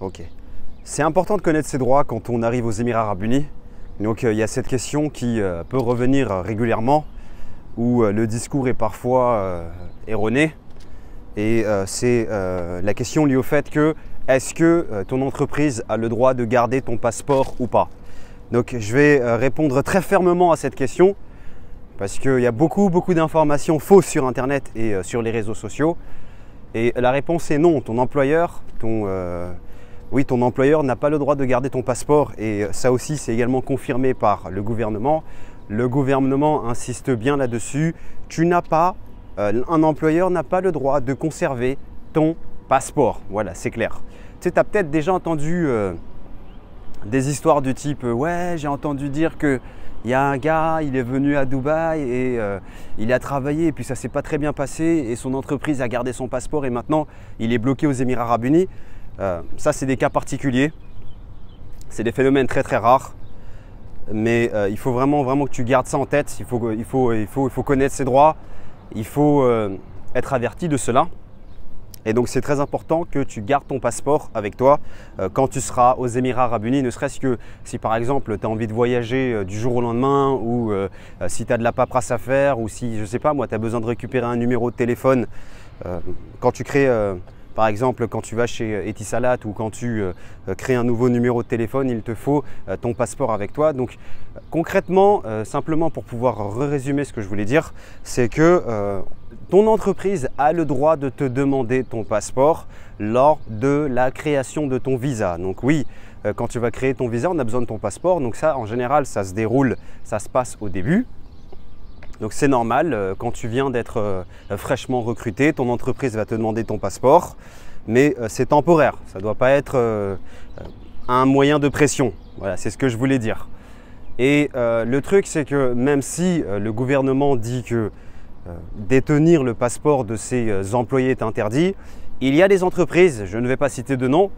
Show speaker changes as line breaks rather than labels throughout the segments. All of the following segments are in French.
Ok. C'est important de connaître ses droits quand on arrive aux Émirats Arabes Unis. Donc euh, il y a cette question qui euh, peut revenir régulièrement, où euh, le discours est parfois erroné. Et c'est la question liée au fait que est-ce que ton entreprise a le droit de garder ton passeport ou pas? Donc je vais répondre très fermement à cette question parce qu'il y a beaucoup beaucoup d'informations fausses sur Internet et sur les réseaux sociaux. Et la réponse est non. Ton employeur, ton, oui, ton employeur n'a pas le droit de garder ton passeport et ça aussi c'est également confirmé par le gouvernement. Le gouvernement insiste bien là-dessus. Tu n'as pas, euh, un employeur n'a pas le droit de conserver ton passeport. Voilà, c'est clair. Tu sais, tu as peut-être déjà entendu euh, des histoires du type Ouais, j'ai entendu dire que il y a un gars, il est venu à Dubaï et euh, il a travaillé et puis ça s'est pas très bien passé et son entreprise a gardé son passeport et maintenant il est bloqué aux Émirats Arabes Unis. Euh, ça, c'est des cas particuliers. C'est des phénomènes très très rares. Mais euh, il faut vraiment, vraiment que tu gardes ça en tête. Il faut, il faut, il faut, il faut connaître ses droits. Il faut euh, être averti de cela. Et donc c'est très important que tu gardes ton passeport avec toi quand tu seras aux Émirats Arabes Unis, ne serait-ce que si par exemple tu as envie de voyager du jour au lendemain ou si tu as de la paperasse à faire ou si, je sais pas moi, tu as besoin de récupérer un numéro de téléphone. quand tu crées par exemple, quand tu vas chez Etisalat ou quand tu euh, crées un nouveau numéro de téléphone, il te faut euh, ton passeport avec toi. Donc concrètement, euh, simplement pour pouvoir résumer ce que je voulais dire, c'est que ton entreprise a le droit de te demander ton passeport lors de la création de ton visa. Donc oui, quand tu vas créer ton visa, on a besoin de ton passeport. Donc ça, en général, ça se déroule, ça se passe au début. Donc c'est normal, euh, quand tu viens d'être euh, fraîchement recruté, ton entreprise va te demander ton passeport, mais euh, c'est temporaire, ça ne doit pas être un moyen de pression. Voilà, c'est ce que je voulais dire. Et le truc, c'est que même si le gouvernement dit que détenir le passeport de ses employés est interdit, il y a des entreprises, je ne vais pas citer de nom,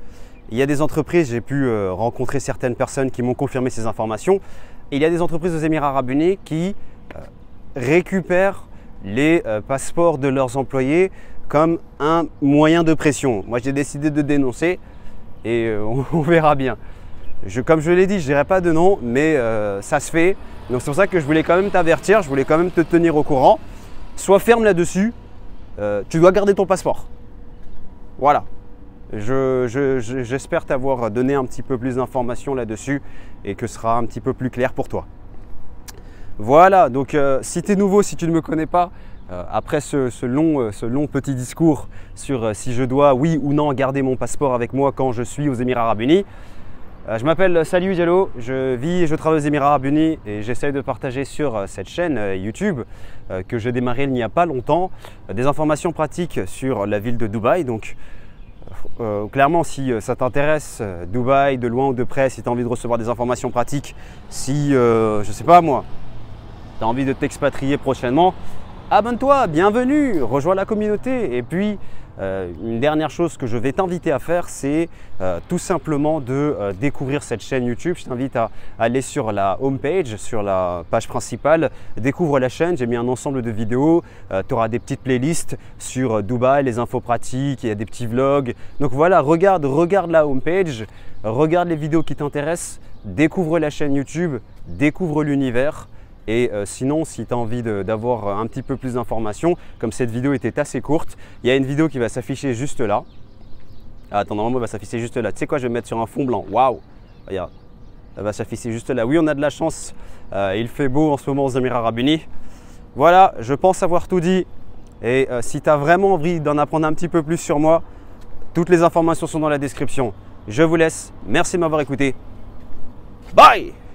il y a des entreprises, j'ai pu rencontrer certaines personnes qui m'ont confirmé ces informations, il y a des entreprises aux Émirats arabes unis qui récupèrent les euh, passeports de leurs employés comme un moyen de pression. Moi, j'ai décidé de dénoncer et euh, on, verra bien. Comme je l'ai dit, je dirais pas de nom, mais euh, ça se fait. Donc c'est pour ça que je voulais quand même t'avertir, je voulais quand même te tenir au courant. Sois ferme là-dessus. tu dois garder ton passeport. Voilà. J'espère t'avoir donné un petit peu plus d'informations là-dessus et que ce sera un petit peu plus clair pour toi. Voilà, donc euh, si tu es nouveau, si tu ne me connais pas, euh, après ce, long, euh, ce, long, petit discours sur si je dois, oui ou non, garder mon passeport avec moi quand je suis aux Émirats Arabes Unis, je m'appelle Salut Diallo, je vis et je travaille aux Émirats Arabes Unis et j'essaye de partager sur cette chaîne YouTube que j'ai démarré il n'y a pas longtemps des informations pratiques sur la ville de Dubaï. Donc clairement, si ça t'intéresse, Dubaï, de loin ou de près, si tu as envie de recevoir des informations pratiques, si, je sais pas moi, tu as envie de t'expatrier prochainement, abonne-toi, bienvenue, rejoins la communauté. Et puis, euh, une dernière chose que je vais t'inviter à faire, c'est euh, tout simplement de euh, découvrir cette chaîne YouTube. Je t'invite à aller sur la home page, sur la page principale, découvre la chaîne. J'ai mis un ensemble de vidéos. tu auras des petites playlists sur Dubaï, les infos pratiques, il y a des petits vlogs. Donc voilà, regarde, regarde la home page, regarde les vidéos qui t'intéressent, découvre la chaîne YouTube, découvre l'univers. Et euh, sinon, si tu as envie d'avoir un petit peu plus d'informations, comme cette vidéo était assez courte, il y a une vidéo qui va s'afficher juste là. Ah, attends, normalement, elle va s'afficher juste là. Tu sais quoi, je vais mettre sur un fond blanc. Waouh Regarde, elle va s'afficher juste là. Oui, on a de la chance. Euh, il fait beau en ce moment aux Émirats Arabes Unis. Voilà, je pense avoir tout dit. Et euh, si tu as vraiment envie d'en apprendre un petit peu plus sur moi, toutes les informations sont dans la description. Je vous laisse. Merci de m'avoir écouté. Bye